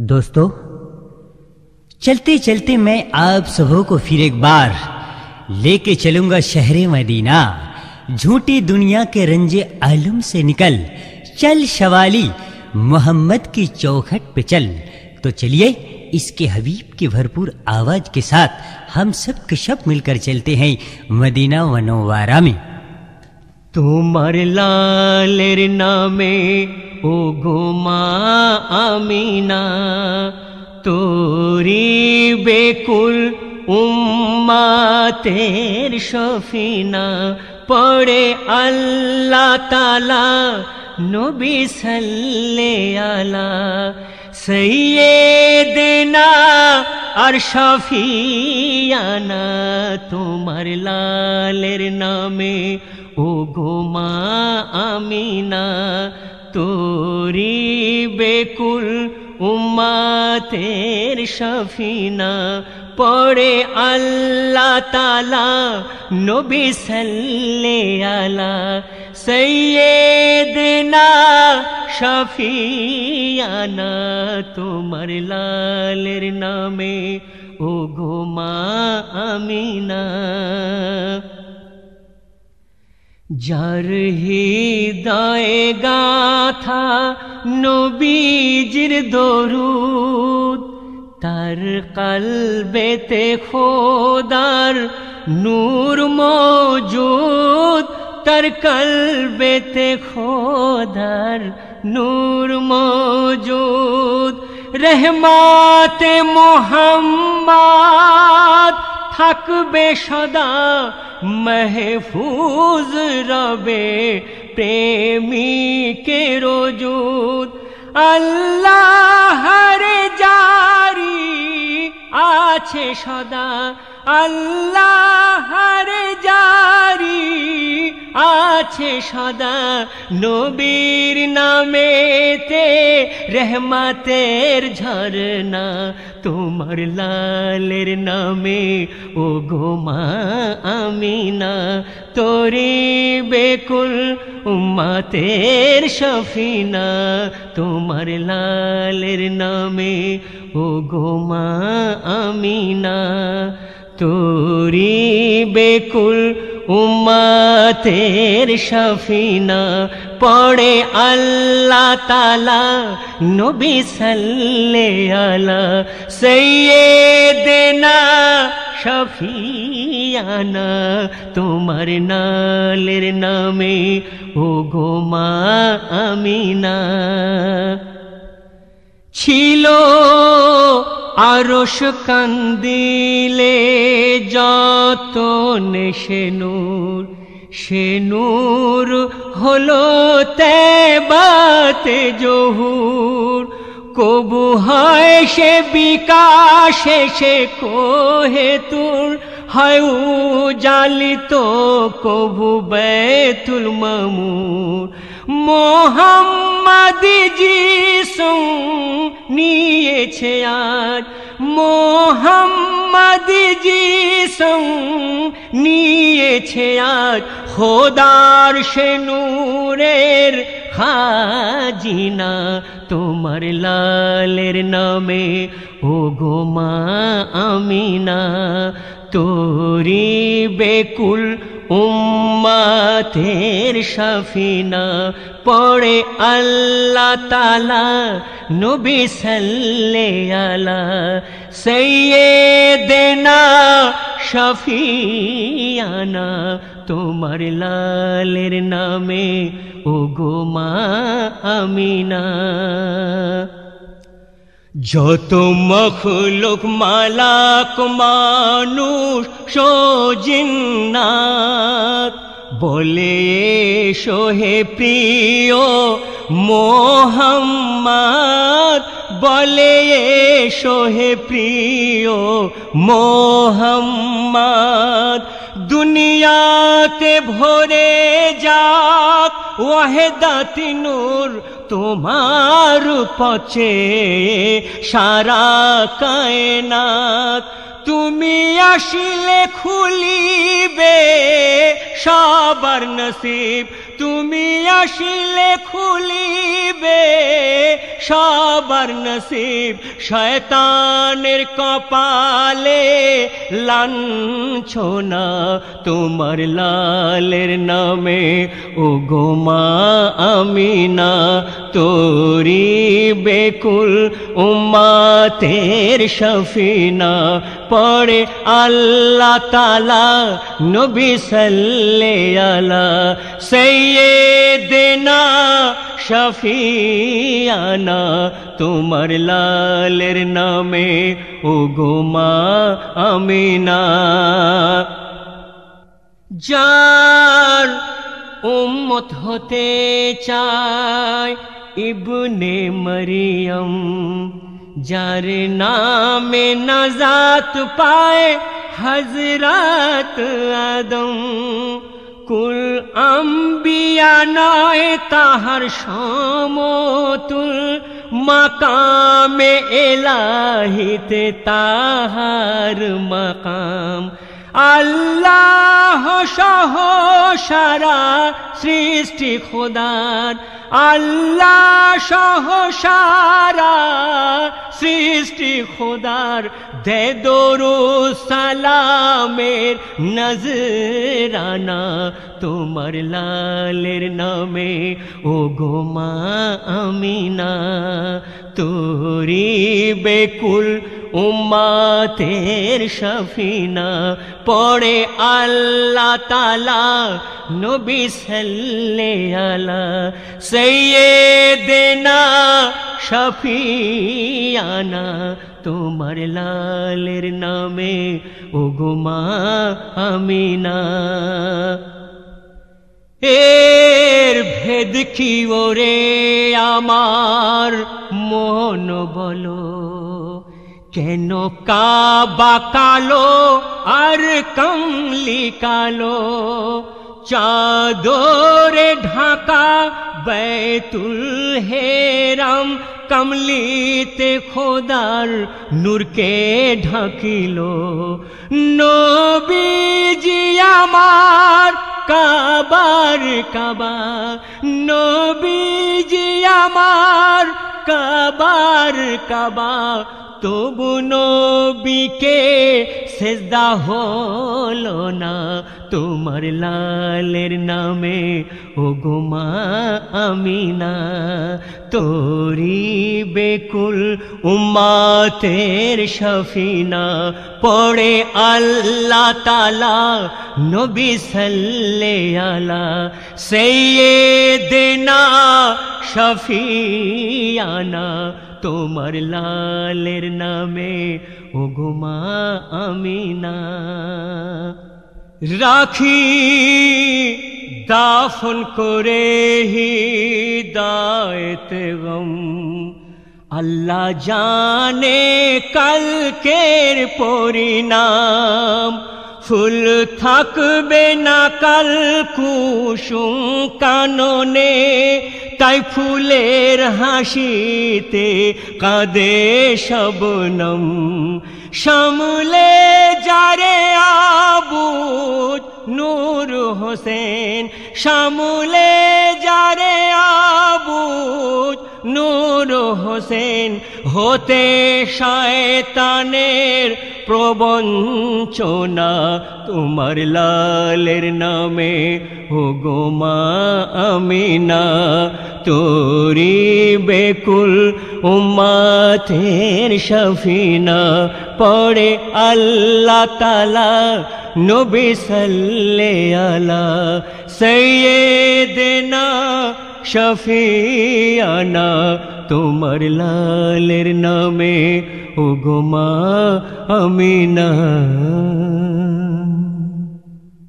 दोस्तों चलते चलते मैं आप सबको फिर एक बार लेके चलूँगा शहर मदीना। झूठी दुनिया के रंजे आलम से निकल, चल शवाली मोहम्मद की चौखट पे चल। तो चलिए, इसके हबीब की भरपूर आवाज़ के साथ हम सब के शब मिलकर चलते हैं मदीना वनोवारा में। तुम्हारे लाल नामे ও গোমা আমিনা, তোরি বেকুল উম্মাতের সফিনা, পড়ে আল্লাহ তালা নবী সাল্লে আলা সৈয়দনা আর শফিয়ানা, তোমার লালের নামে ও গোমা আমিনা তোরি বেকুল উম্মাতের শফিনা পড়ে আল্লাহ তালা নবী সাল্লে আলা সৈয়দনা শফিয়ানা, তোমার লালের নামে ও গোমা আমিনা। যার হৃদয়ে গাথা নবীজির দরুদ, তার কলবেতে খোদার নূর মজুদ, তার কলবেতে খোদার নূর মজুদ। রহমাতে মোহাম্মদ থাকবে সদা মেহফুজ রবে প্রেমিকে রজুদ। আল্লাহ জারি আছে সদা আল্লাহ জারি আছে সদা নবীর নামেতে, রহমাতের ঝরনা তোমার লালের নামে ও গোমা আমিনা, তোরে বেকুল উম্মাতের শফিনা তোমার লালের নামে ও গোমা আমিনা, তোরি বেকুল উম্মাতের শফিনা পড়ে আল্লাহ তালা নবী সাল্লে আলা সৈয়দনা শফিয়ানা তোমার নালের নামে ও গোমা আমিনা। ছিল আরস কান্দিলে যত নেশে নূর সে নূর হলো তেবাতে জহুর। কবু হয় সে বিকাশে, সে কোহে তুর। হয় জালিত কবু বেতুল মামুর। মোহাম্মদ যিশু নিয়েছে আজ মোহাম্মদ যিশু নিয়েছে আজ খোদার সে নূরের খাজিনা তোমার লালের নামে ও গোমা আমিনা, তোরি বেকুল উম্মাতের শফিনা পড়ে আল্লাহ তালা নবী সাল্লে আলা সৈয়দনা শফিয়ানা তোমার লালের নামে ও গোমা আমিনা। যত মখলুক মালাক মানুষ সোজিন্নাত বলে সোহে প্রিয় মোহাম্মদ। বলে সোহে প্রিয় মোহাম্মদ। দুনিয়াতে ভরে যাক ওয়াহেদাতি নূর তোমার পচে সারা কায়নাত। তুমি আসিলে খুলিবে সবার নসিব তুমি আসিলে খুলিবে সবার নসিব শয়তানের কপালে। লাঞ্ছনা তোমার লালের নামে। ও গোমা আমিনা, তোরি বেকুল উম্মাতের শফিনা। পড়ে আল্লাহ তালা নবী সাল্লে আলা। সৈয়দেনা শফিয়ানা, তোমার লালের নামে, ও গোমা আমিনা। যার উম্মত হতে চায় ইবনে মরিয়ম, যার নামে নাজাত পায় হজরত আদম। কুল আম্বিয়া নয় তাহার সমতুল মাকামে এলাহিতে তাহার মাকাম। আল্লাহ সহ সারা সৃষ্টি খোদার। আল্লাহ সহ সারা সৃষ্টি খোদার। দে দরু সালামের নজরানা তোমার লালের নামে। ও গোমা আমিনা, তোরি বেকুল উম্মাতের শফিনা পড়ে আল্লাহ তালা নবী সাল্লে আলা সৈয়দেনা শফিয়ানা, তোমার লালের নামে ও গুমা আমিনা। এর ভেদ কি ওরে আমার মন বলো? কেন কাবা কালো আর কমলি কালো চাদরে ঢাকা বেতুল হেরাম কমলিতে খোদার নূরকে ঢাকিল নবীজি আমার কাবার কাবা নবীজি আমার কাবার কাবা তবু নবীকে সেজদা হলো না তোমার লালের নামে ও গোমা আমিনা, তোরি বেকুল উম্মাতের শফিনা, পড়ে আল্লাহ তালা নবী সাল্লে আলা সৈয়দেনা শফিয়ানা। তোমার লালের নামে ও আমি না রাখি, দাফন করে হিদায়ত গম। আল্লাহ জানে কালকের পরিণাম। ফুল থাকবে না কাল কুসুম কাননে তাই ফুলের হাসিতে কাঁদে শবনম সামলে যারে আবুদ নূর হোসেন সামলে যারে আবুদ নূর হোসেন হতে শয়তানের প্রবঞ্চনা, তোমার লালের নামে ও গোমা আমিনা, তোরি বেকুল উম্মাতের শফিনা, পড়ে আল্লাহ তালা নবী সাল্লে আলা সৈয়দেনা শফিয়ানা তোমার লালের নামে ও গোমা আমিনা।